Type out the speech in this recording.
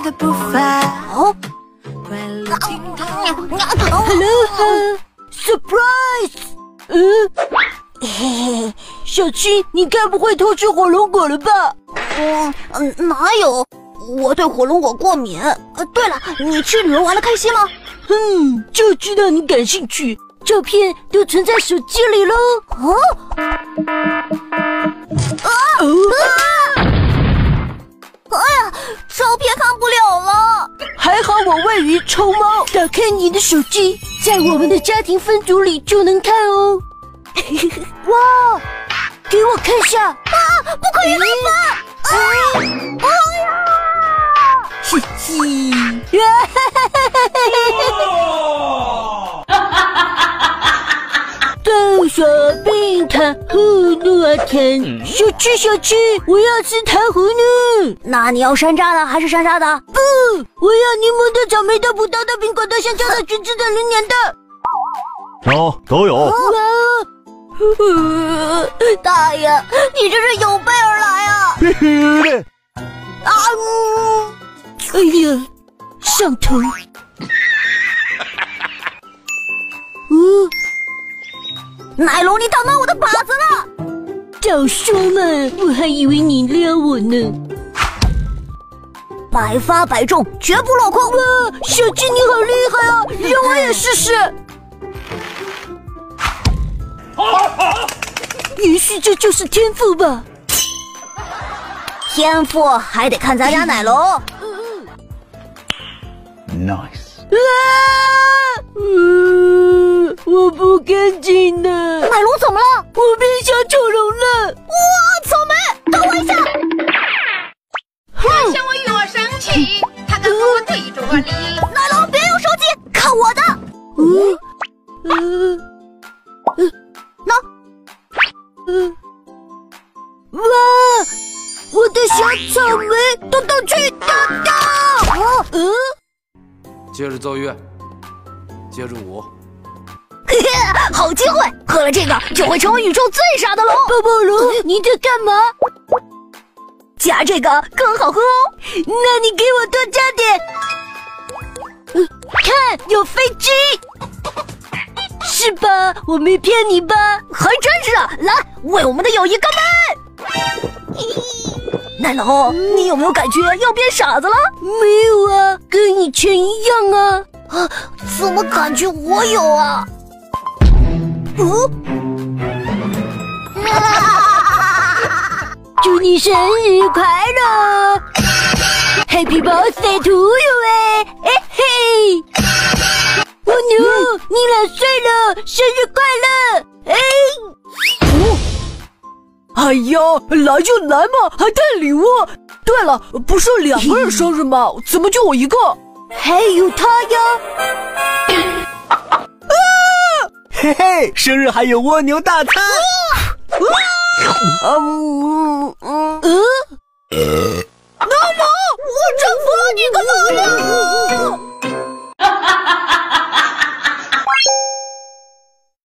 快的步伐。哦。Hello，surprise！嗯，嘿嘿嘿，小七，你该不会偷吃火龙果了吧？嗯嗯，哪有？我对火龙果过敏。呃，对了，你去旅游玩的开心吗？嗯，就知道你感兴趣，照片都存在手机里喽。哦，臭猫，打开你的手机，在我们的家庭分组里就能看哦。哇，给我看一下啊！不可以乱发！哎呀！嘻嘻，豆沙冰糖葫芦啊甜，小吃小吃，我要吃糖葫芦。那你要山楂的还是山楂的？不，我要柠檬的、草莓的、葡萄的、苹果的、香蕉的、橘子的、榴莲的。有都有。哇！大爷，你这是有备而来啊！啊！哎呀，上头！嗯，奶龙，你挡到我的靶子了！早说嘛，我还以为你撩我呢。百发百中，绝不落空！哇，小鸡你好厉害啊！让我也试试。也许这就是天赋吧。天赋还得看咱家奶龙。Nice。啊！嗯，我不干净了。奶龙怎么了？我变小丑龙了。我对着你。奶龙，别用手机，看我的。嗯嗯嗯，那，嗯，哇！我的小草莓，动动去，动动。哦，嗯，接着奏乐，接着舞。好机会，喝了这个就会成为宇宙最傻的龙。抱抱龙，你在干嘛？加这个更好喝哦。那你给我多加点。嗯，看，有飞机，是吧？我没骗你吧？还真是啊！来，为我们的友谊干杯！奶龙，你有没有感觉要变傻子了？没有啊，跟以前一样啊。啊，怎么感觉我有啊？嗯，祝你生日快乐，Happy birthday to you！哎哎嘿，蜗牛，你两岁了，生日快乐！哎，哎呀，来就来嘛，还带礼物。对了，不是两个人生日吗？怎么就我一个？还有他呀！嘿嘿，生日还有蜗牛大餐。嗯嗯嗯，我征服了你快放我！